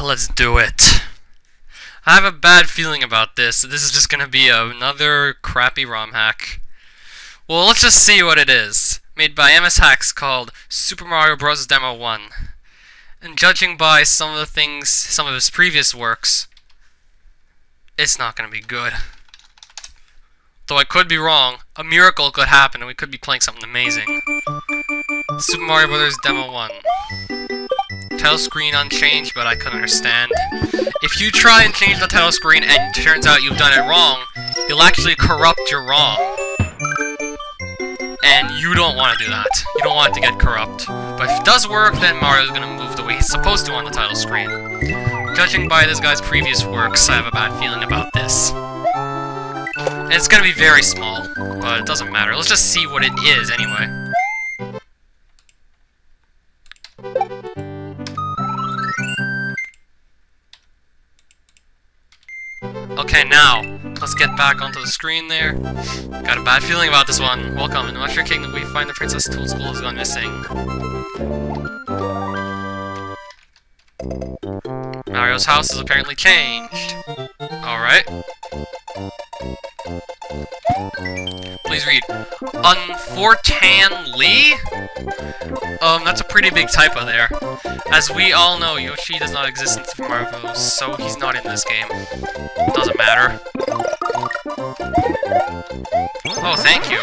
Ah, let's do it. I have a bad feeling about this. This is just gonna be another crappy ROM hack. Well, let's just see what it is. Made by MS Hacks called Super Mario Bros. Demo 1. And judging by some of the things, some of his previous works, it's not gonna be good. Though I could be wrong, a miracle could happen and we could be playing something amazing. Super Mario Bros. Demo 1. Title screen unchanged, but I couldn't understand. If you try and change the title screen and it turns out you've done it wrong, you'll actually corrupt your ROM. And you don't want to do that. You don't want it to get corrupt. But if it does work, then Mario's gonna move the way he's supposed to on the title screen. Judging by this guy's previous works, I have a bad feeling about this. It's gonna be very small, but it doesn't matter. Let's just see what it is anyway. Okay, now, let's get back onto the screen there. Got a bad feeling about this one. Welcome, in Mushroom Kingdom we find the Princess Toadstool has gone missing. Mario's house is apparently changed. Alright. Please read. Unfortan Lee? Um, that's a pretty big typo there. As we all know, Yoshi does not exist in Super Mario Bros., so he's not in this game. Doesn't matter. Oh, thank you.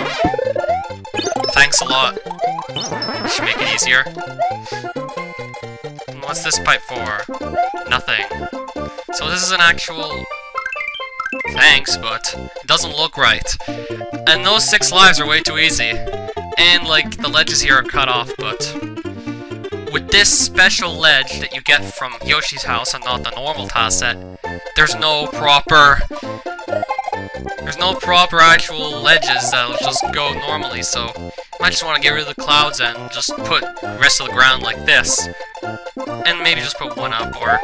Thanks a lot. Should make it easier. What's this pipe for? Nothing. So this is an actual... Thanks, but it doesn't look right. And those six lives are way too easy. And, like, the ledges here are cut off, but... With this special ledge that you get from Yoshi's house and not the normal tile set, there's no proper... There's no proper actual ledges that'll just go normally, so... I just want to get rid of the clouds and just put rest of the ground like this. And maybe just put one up, or...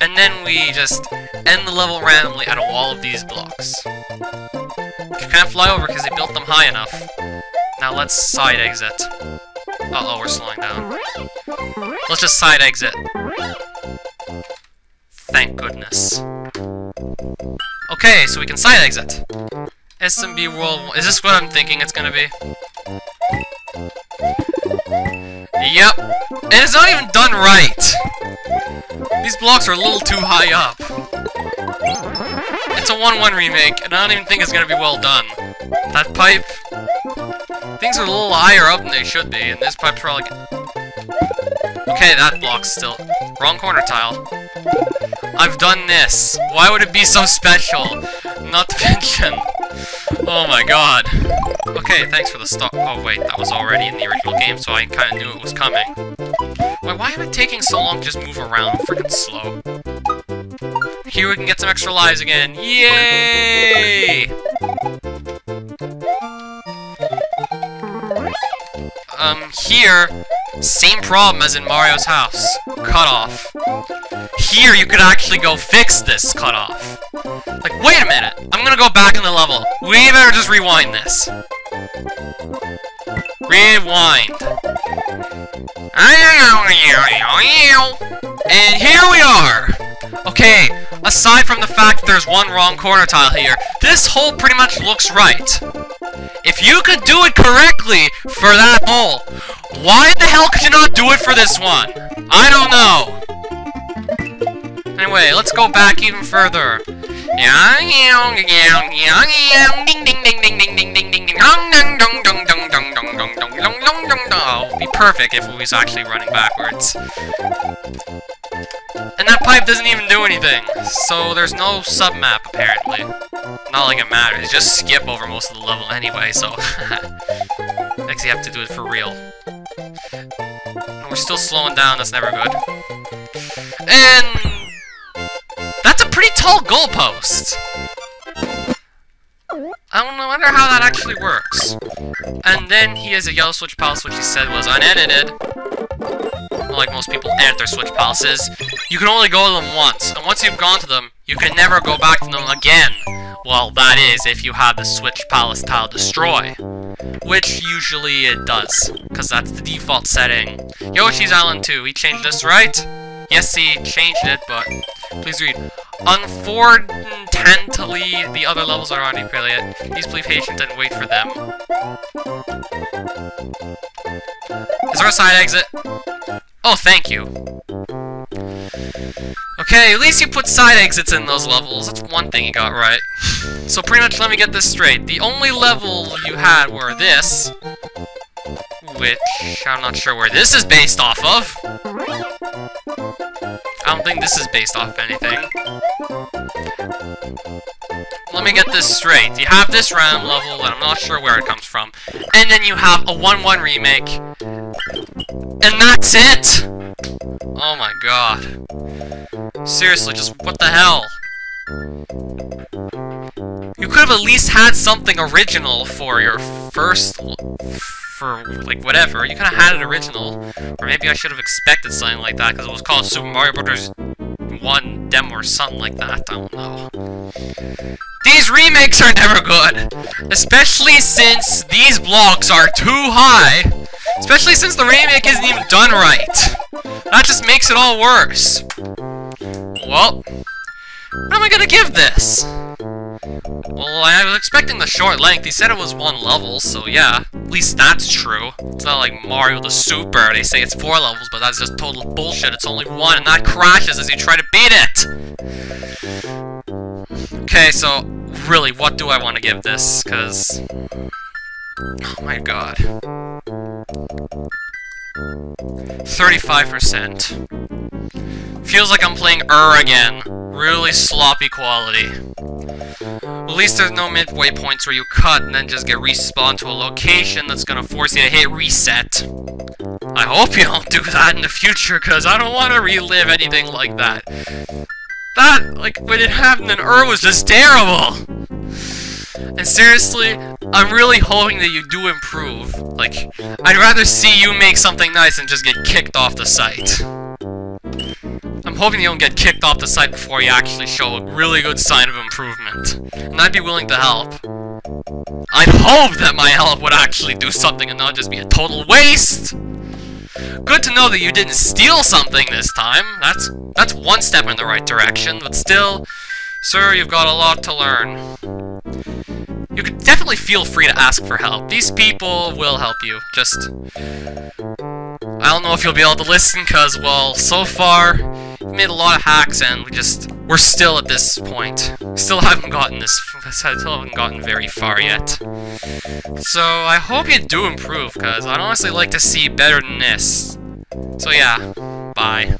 And then we just end the level randomly at a wall of these blocks. You can't fly over because they built them high enough. Now let's side exit. Uh-oh, we're slowing down. Let's just side exit. Thank goodness. Okay, so we can side exit. SMB World... Is this what I'm thinking it's gonna be? Yep. And it's not even done right! These blocks are a little too high up. It's a 1-1 remake, and I don't even think it's gonna be well done. That pipe... Things are a little higher up than they should be, and this pipe's probably... Okay, that block's still... Wrong corner tile. I've done this. Why would it be so special? Not to mention... Oh my god. Okay, thanks for the stop. Oh wait, that was already in the original game, so I kinda knew it was coming. Why, why am I taking so long to just move around? Freaking slow. Here we can get some extra lives again. Yay! Um, here, same problem as in Mario's house. Cut off. Here, you could actually go fix this cut off. Like, wait a minute! I'm gonna go back in the level. We better just rewind this. Rewind. And here we are! Okay, aside from the fact that there's one wrong corner tile here, this hole pretty much looks right. If you could do it correctly for that hole, why the hell could you not do it for this one? I don't know. Anyway, let's go back even further. Oh, be perfect if it was actually running backwards. And that pipe doesn't even do anything, so there's no sub-map, apparently. Not like it matters, just skip over most of the level anyway, so... Next you have to do it for real. we're still slowing down, that's never good. And... That's a pretty tall goalpost! I wonder how that actually works. And then he has a yellow switch palace, which he said was unedited. Like most people edit their switch palaces. You can only go to them once, and once you've gone to them, you can never go back to them again. Well, that is if you have the switch palace tile destroy. Which usually it does, because that's the default setting. Yoshi's Island 2, he changed this, right? Yes, he changed it, but please read. Unfortunately, the other levels are on yet. Please be patient and wait for them. Is there a side exit? Oh, thank you. Okay, at least you put side exits in those levels. That's one thing you got right. so pretty much, let me get this straight. The only level you had were this, which I'm not sure where this is based off of. I don't think this is based off anything. Let me get this straight. You have this random level, and I'm not sure where it comes from. And then you have a 1-1 remake. And that's it! Oh my god. Seriously, just what the hell? You could have at least had something original for your first... For, like, whatever. You could have had it original. Or maybe I should have expected something like that, because it was called Super Mario Bros. 1 demo or something like that. I don't know. These remakes are never good! Especially since these blocks are too high! Especially since the remake isn't even done right! That just makes it all worse! Well, what am I gonna give this? Well, I was expecting the short length. He said it was one level, so yeah. At least that's true. It's not like Mario the Super. They say it's four levels, but that's just total bullshit. It's only one, and that crashes as you try to beat it! Okay, so, really, what do I want to give this? Because... Oh my god. 35%. Feels like I'm playing Ur again. Really sloppy quality. At least there's no midway points where you cut and then just get respawned to a location that's gonna force you to hit reset. I hope you don't do that in the future, because I don't want to relive anything like that. That, like, when it happened in Ur was just terrible! And seriously, I'm really hoping that you do improve. Like, I'd rather see you make something nice than just get kicked off the site. I'm hoping you don't get kicked off the site before you actually show a really good sign of improvement. And I'd be willing to help. I'd hope that my help would actually do something and not just be a total waste! Good to know that you didn't steal something this time. That's that's one step in the right direction, but still, sir, you've got a lot to learn you could definitely feel free to ask for help. These people will help you. Just... I don't know if you'll be able to listen, because, well, so far, made a lot of hacks, and we just... We're still at this point. Still haven't gotten this... Still haven't gotten very far yet. So, I hope you do improve, because I'd honestly like to see better than this. So yeah, bye.